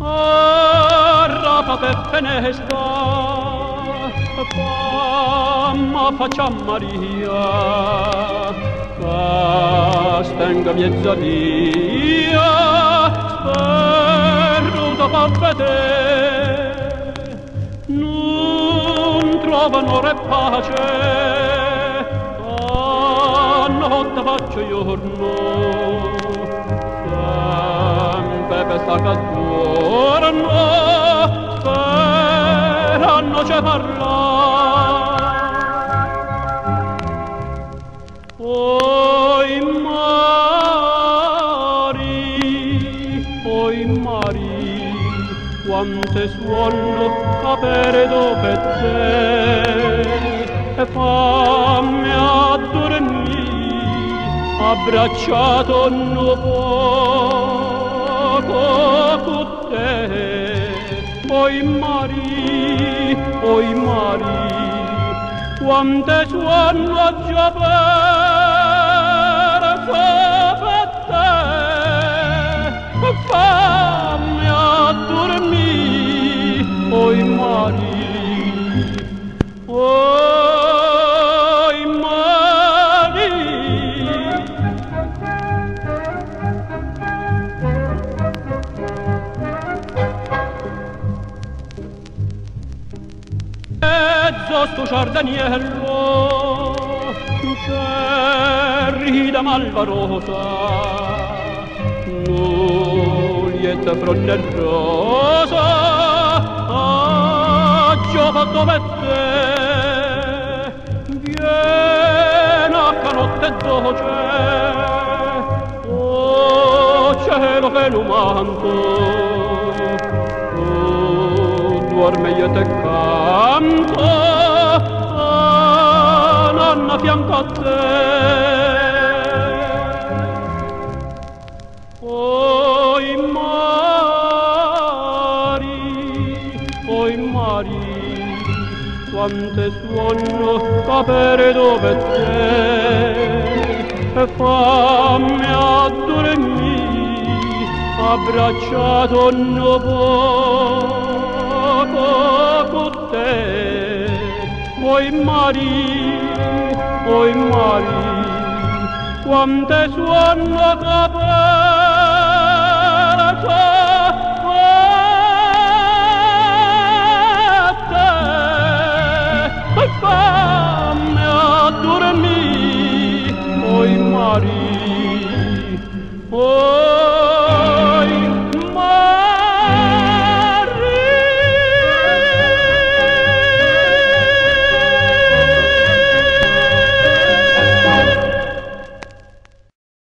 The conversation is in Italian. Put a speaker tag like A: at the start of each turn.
A: Ah, fenesta Famma faccia Maria Castenga miezza via Sperruta fa vedere Non trovano re pace Anno notte faccio giorno. Sempre per sta cazzurno sperano c'è parlare. Oi mari, oi mari, quante suono capere dove te. E fammi a dormire abbracciato no poco Oi mari, oi mari, quante suono già perso per te? Fammi a dormire oi mari giallosto giardaniello più da malvarosa nu lieta fronte rosa a giova dove te viene a canotte doce o cielo velumando oh duerme io te canto. Fianco a te. Oi mari oi mari quante suono capere dove te e fammi a dormire abbracciato no poco te. Oi mari voi mari, quante suon la capella